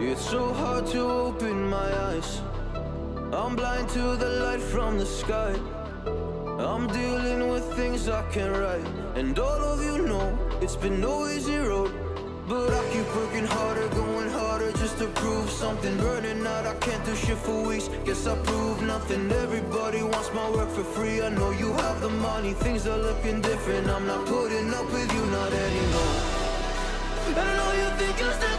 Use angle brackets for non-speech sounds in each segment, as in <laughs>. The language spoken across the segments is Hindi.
It's so hard to open my eyes. I'm blind to the light from the sky. I'm dealing with things I can't write. And all of you know it's been no easy road. But I keep working harder, going harder just to prove something. Burning out, I can't do shit for weeks. Guess I prove nothing. Everybody wants my work for free. I know you have the money, things are looking different. I'm not putting up with you, not anymore. I know you think you still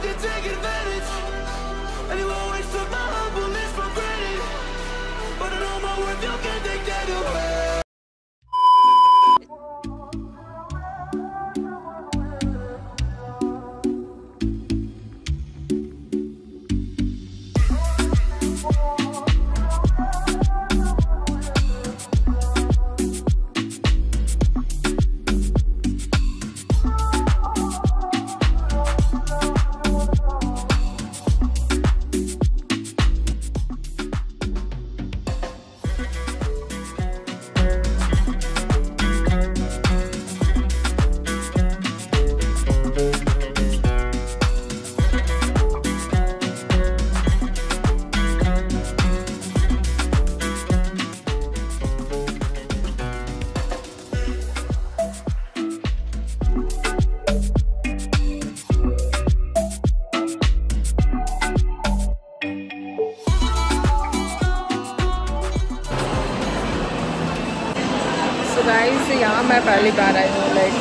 so guys यहाँ मैं पहली बार आई हूँ लाइक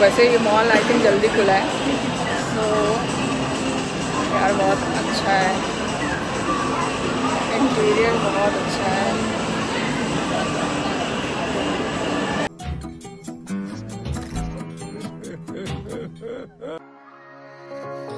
वैसे ये मॉल आई थिंक जल्दी खुला है। सो so, यार बहुत अच्छा है। इंटीरियर बहुत अच्छा है। <laughs>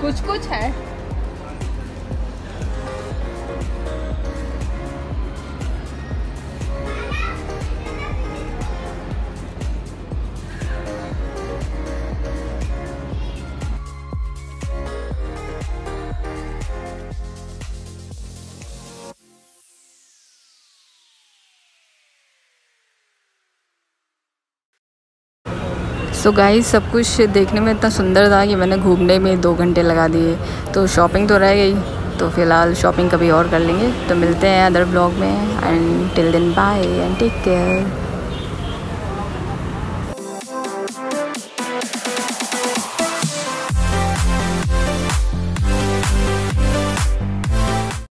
कुछ कुछ है। सो गाइस सब कुछ देखने में इतना सुंदर था कि मैंने घूमने में दो घंटे लगा दिए। तो शॉपिंग तो रह गई। तो फ़िलहाल शॉपिंग कभी और कर लेंगे। तो मिलते हैं अदर ब्लॉग में। And till then bye and take care